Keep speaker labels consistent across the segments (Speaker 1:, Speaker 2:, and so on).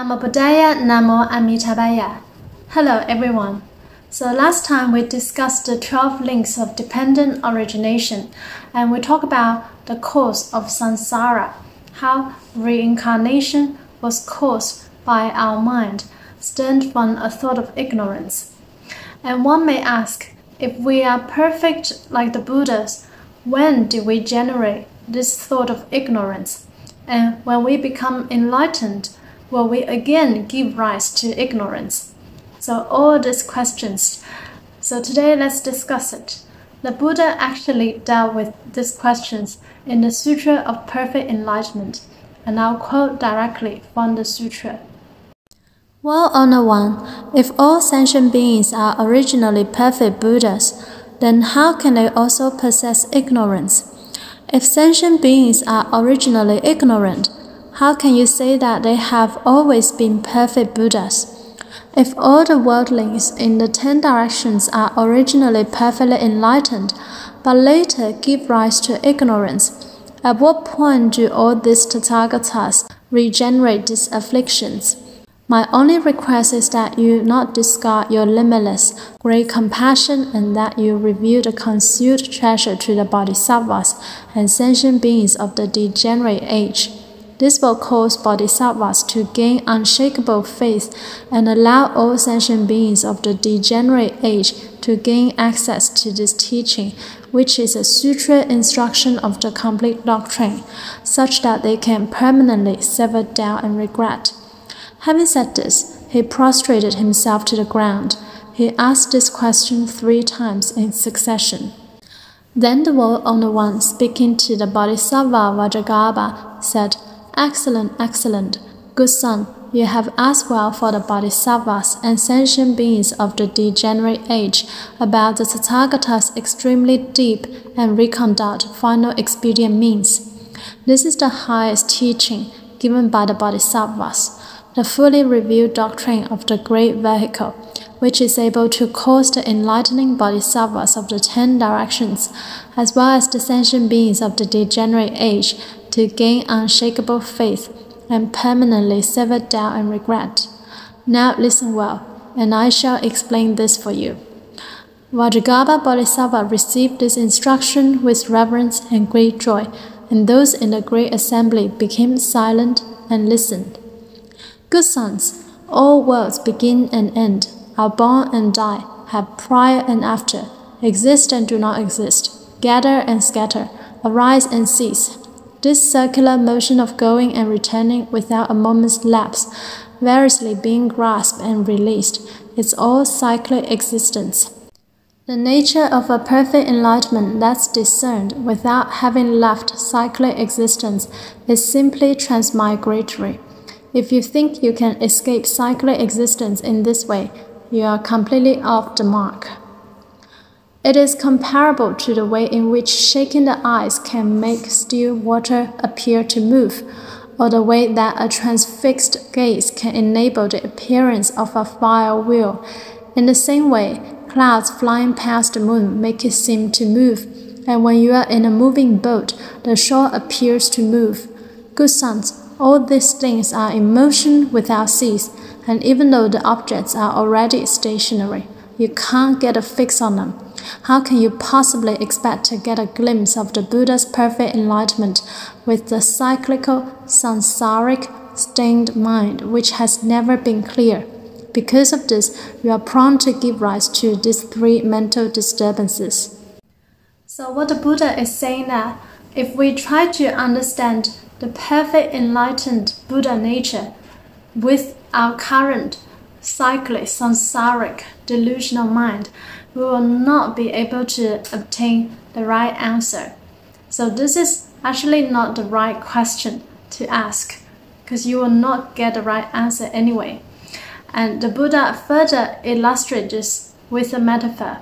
Speaker 1: Namo Buddhaya, Namo Amitabhaya. Hello everyone. So last time we discussed the 12 links of dependent origination and we talked about the cause of samsara, how reincarnation was caused by our mind, stemmed from a thought of ignorance. And one may ask, if we are perfect like the Buddhas, when did we generate this thought of ignorance? And when we become enlightened, will we again give rise to ignorance? So, all these questions. So, today let's discuss it. The Buddha actually dealt with these questions in the Sutra of Perfect Enlightenment, and I'll quote directly from the Sutra.
Speaker 2: Well, Honor One, if all sentient beings are originally perfect Buddhas, then how can they also possess ignorance? If sentient beings are originally ignorant, how can you say that they have always been perfect Buddhas? If all the worldlings in the ten directions are originally perfectly enlightened, but later give rise to ignorance, at what point do all these Tathagatas regenerate these afflictions? My only request is that you not discard your limitless great compassion and that you reveal the concealed treasure to the bodhisattvas and sentient beings of the degenerate age. This will cause bodhisattvas to gain unshakable faith and allow all sentient beings of the degenerate age to gain access to this teaching, which is a sutra instruction of the complete doctrine, such that they can permanently sever doubt and regret. Having said this, he prostrated himself to the ground. He asked this question three times in succession. Then the world honored one, speaking to the Bodhisattva Vajragarbha, said, Excellent, excellent. Good son, you have asked well for the bodhisattvas and sentient beings of the degenerate age about the Tathagata's extremely deep and recondite final expedient means. This is the highest teaching given by the bodhisattvas, the fully revealed doctrine of the great vehicle, which is able to cause the enlightening bodhisattvas of the ten directions, as well as the sentient beings of the degenerate age, to gain unshakable faith and permanently sever doubt and regret. Now listen well, and I shall explain this for you. Vajragarbha Bodhisattva received this instruction with reverence and great joy, and those in the great assembly became silent and listened. Good sons, all worlds begin and end, are born and die, have prior and after, exist and do not exist, gather and scatter, arise and cease, this circular motion of going and returning without a moment's lapse, variously being grasped and released, is all cyclic existence. The nature of a perfect enlightenment that's discerned without having left cyclic existence is simply transmigratory. If you think you can escape cyclic existence in this way, you are completely off the mark. It is comparable to the way in which shaking the ice can make still water appear to move, or the way that a transfixed gaze can enable the appearance of a fire wheel. In the same way, clouds flying past the moon make it seem to move, and when you are in a moving boat, the shore appears to move. Good sons, all these things are in motion without cease, and even though the objects are already stationary, you can't get a fix on them. How can you possibly expect to get a glimpse of the Buddha's perfect enlightenment with the cyclical, samsaric, stained mind which has never been clear? Because of this, you are prone to give rise to these three mental disturbances.
Speaker 1: So, what the Buddha is saying that if we try to understand the perfect enlightened Buddha nature with our current cyclic, samsaric, delusional mind, we will not be able to obtain the right answer. So this is actually not the right question to ask because you will not get the right answer anyway. And the Buddha further illustrates this with a metaphor.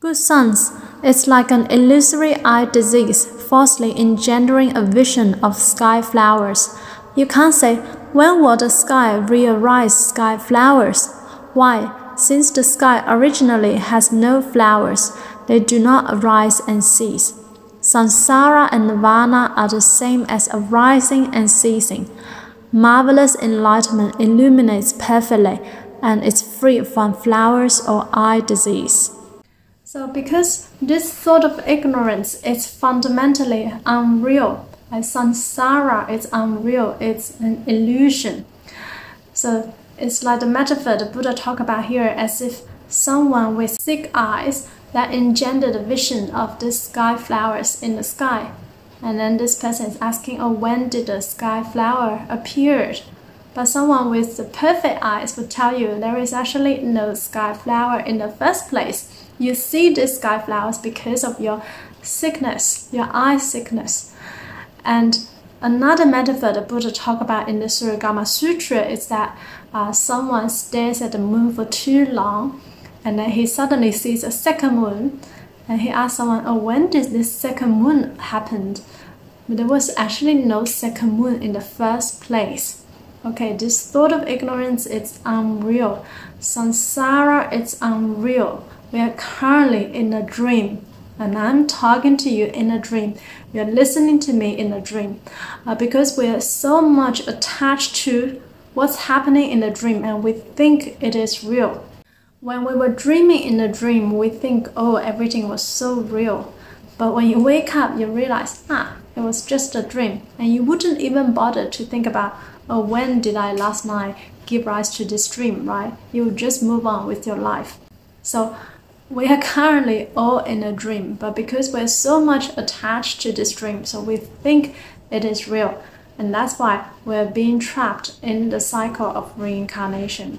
Speaker 2: Good sons, it's like an illusory eye disease falsely engendering a vision of sky flowers. You can't say, when will the sky rearise sky flowers? Why? since the sky originally has no flowers, they do not arise and cease. Samsara and nirvana are the same as arising and ceasing. marvelous enlightenment illuminates perfectly and is free from flowers or eye disease.
Speaker 1: So, because this sort of ignorance is fundamentally unreal, and samsara is unreal, it's an illusion. So, it's like the metaphor the Buddha talked about here as if someone with sick eyes that engendered a vision of the sky flowers in the sky. And then this person is asking, oh, when did the sky flower appear? But someone with the perfect eyes would tell you there is actually no sky flower in the first place. You see these sky flowers because of your sickness, your eye sickness. And another metaphor the Buddha talked about in the Surangama Sutra is that uh, someone stares at the moon for too long and then he suddenly sees a second moon and he asks someone, Oh, when did this second moon happen? But there was actually no second moon in the first place. Okay, this thought of ignorance is unreal. Samsara is unreal. We are currently in a dream. And I'm talking to you in a dream. You're listening to me in a dream. Uh, because we are so much attached to what's happening in the dream and we think it is real. When we were dreaming in a dream, we think, oh, everything was so real. But when you wake up, you realize, ah, it was just a dream. And you wouldn't even bother to think about, oh, when did I last night give rise to this dream, right? You would just move on with your life. So we are currently all in a dream, but because we're so much attached to this dream, so we think it is real. And that's why we're being trapped in the cycle of reincarnation.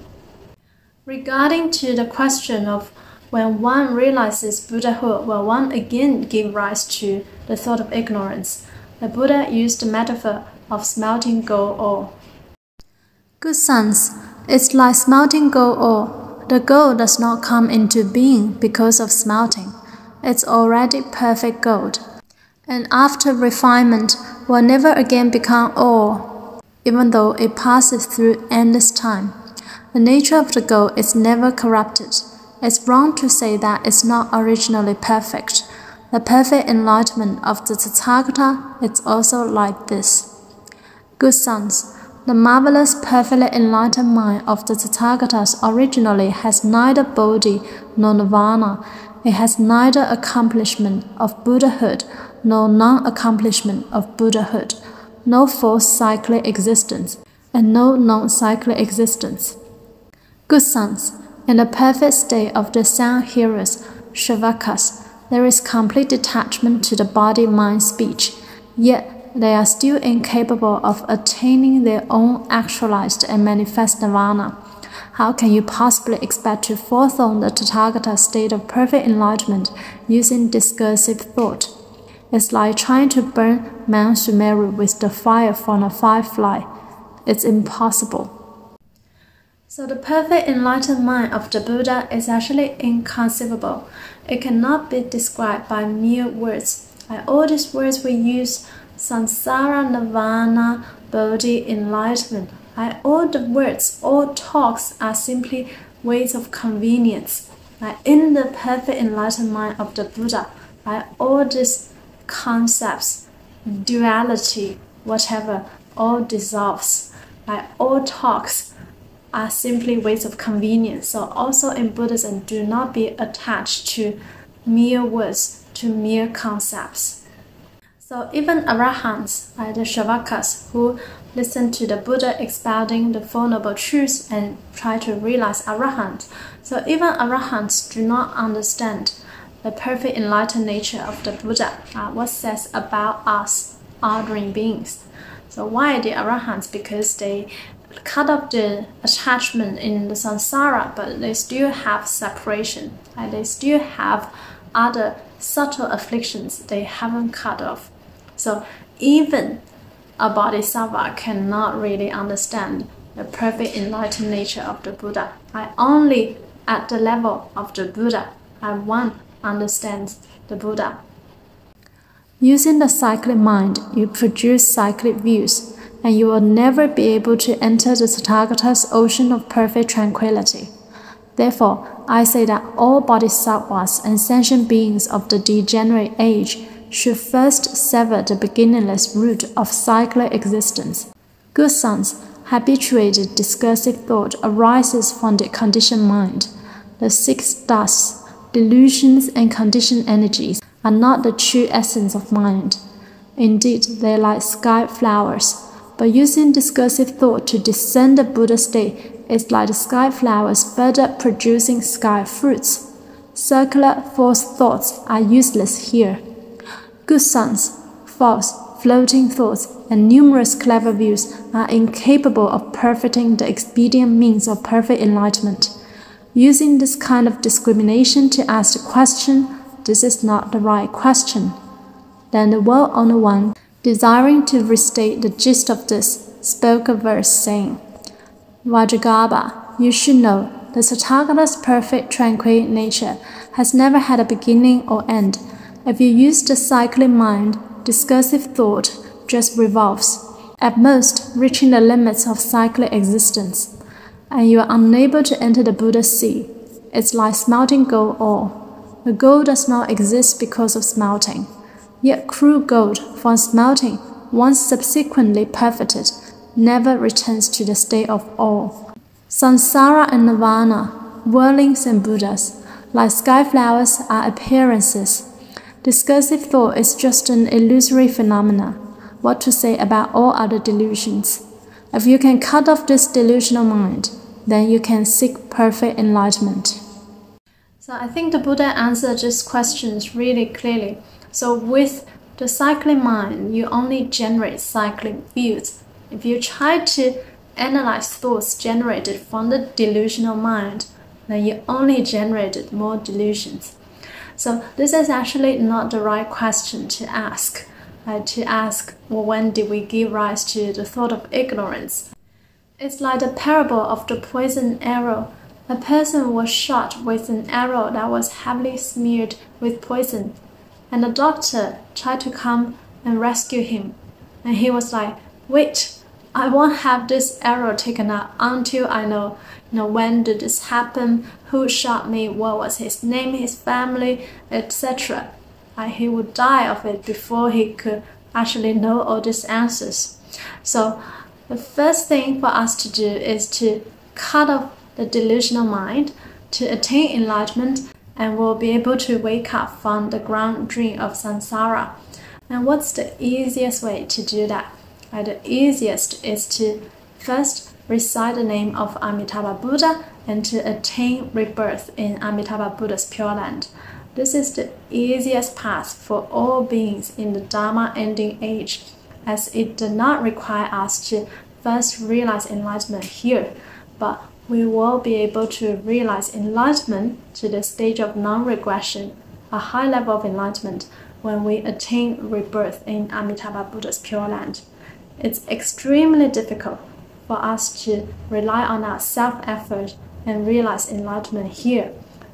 Speaker 1: Regarding to the question of when one realizes Buddhahood, will one again give rise to the thought of ignorance? The Buddha used the metaphor of smelting gold ore.
Speaker 2: Good sons, it's like smelting gold ore. The gold does not come into being because of smelting. It's already perfect gold. And after refinement, will never again become ore, even though it passes through endless time. The nature of the gold is never corrupted. It's wrong to say that it's not originally perfect. The perfect enlightenment of the Tathagata is also like this. Good sons, the marvelous, perfectly enlightened mind of the Tathagatas originally has neither bodhi nor nirvana. It has neither accomplishment of Buddhahood nor non accomplishment of Buddhahood, no false cyclic existence, and no non cyclic existence. Good sons, in the perfect state of the sound hearers, Shravakas, there is complete detachment to the body mind speech, yet they are still incapable of attaining their own actualized and manifest nirvana. How can you possibly expect to fathom the Tathagata state of perfect enlightenment using discursive thought? It's like trying to burn Mount Sumeru with the fire from a firefly. It's impossible.
Speaker 1: So, the perfect enlightened mind of the Buddha is actually inconceivable. It cannot be described by mere words. Like all these words we use samsara, nirvana, bodhi, enlightenment. Like all the words, all talks are simply ways of convenience. Like in the perfect enlightened mind of the Buddha, like all these concepts, duality, whatever, all dissolves. Like all talks are simply ways of convenience. So also in Buddhism, do not be attached to mere words, to mere concepts. So even arahants, like the Shravakas, who listen to the Buddha expounding the Four Noble Truths and try to realize arahant, so even arahants do not understand the perfect enlightened nature of the Buddha, uh, what says about us, ordinary beings. So why the arahants? Because they cut off the attachment in the samsara, but they still have separation. and They still have other subtle afflictions they haven't cut off. So even a bodhisattva cannot really understand the perfect enlightened nature of the Buddha. I only at the level of the Buddha, I one understands the Buddha.
Speaker 2: Using the cyclic mind, you produce cyclic views and you will never be able to enter the Tathagata's ocean of perfect tranquility. Therefore, I say that all bodhisattvas and sentient beings of the degenerate age should first sever the beginningless root of cyclic existence. Good sons, habituated discursive thought arises from the conditioned mind. The six dusts, delusions, and conditioned energies are not the true essence of mind. Indeed, they are like sky flowers. But using discursive thought to discern the Buddha state is like the sky flowers further producing sky fruits. Circular, false thoughts are useless here. Good sons, false, floating thoughts, and numerous clever views are incapable of perfecting the expedient means of perfect enlightenment. Using this kind of discrimination to ask the question, this is not the right question. Then the world honored one, desiring to restate the gist of this, spoke a verse saying, Vajragarbha, you should know the Tathagata's perfect tranquil nature has never had a beginning or end. If you use the cycling mind, discursive thought just revolves, at most reaching the limits of cyclic existence, and you are unable to enter the Buddha's sea. It's like smelting gold ore. The gold does not exist because of smelting. Yet crude gold from smelting, once subsequently perfected, never returns to the state of ore. Samsara and nirvana, worldlings and Buddhas, like sky flowers, are appearances. Discursive thought is just an illusory phenomena. What to say about all other delusions? If you can cut off this delusional mind, then you can seek perfect enlightenment.
Speaker 1: So I think the Buddha answered these questions really clearly. So with the cycling mind, you only generate cycling views. If you try to analyze thoughts generated from the delusional mind, then you only generated more delusions. So this is actually not the right question to ask. Uh, to ask, well, when did we give rise to the thought of ignorance? It's like the parable of the poison arrow. A person was shot with an arrow that was heavily smeared with poison, and the doctor tried to come and rescue him. And he was like, Wait, I won't have this arrow taken out until I know, you know, when did this happen, who shot me, what was his name, his family, etc. he would die of it before he could actually know all these answers. So the first thing for us to do is to cut off the delusional mind to attain enlightenment and we'll be able to wake up from the ground dream of samsara. And what's the easiest way to do that? The easiest is to first recite the name of Amitabha Buddha and to attain rebirth in Amitabha Buddha's Pure Land. This is the easiest path for all beings in the Dharma ending age, as it does not require us to first realize enlightenment here, but we will be able to realize enlightenment to the stage of non regression, a high level of enlightenment, when we attain rebirth in Amitabha Buddha's Pure Land. It's extremely difficult for us to rely on our self effort and realize enlightenment here.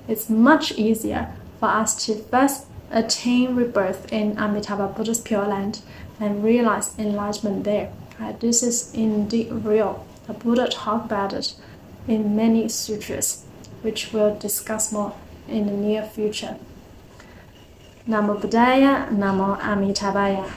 Speaker 1: It's much easier for us to first attain rebirth in Amitabha Buddha's Pure Land and realize enlightenment there. Right? This is indeed real. The Buddha talked about it in many sutras, which we'll discuss more in the near future. Namo Buddhaya, Namo Amitabhaya.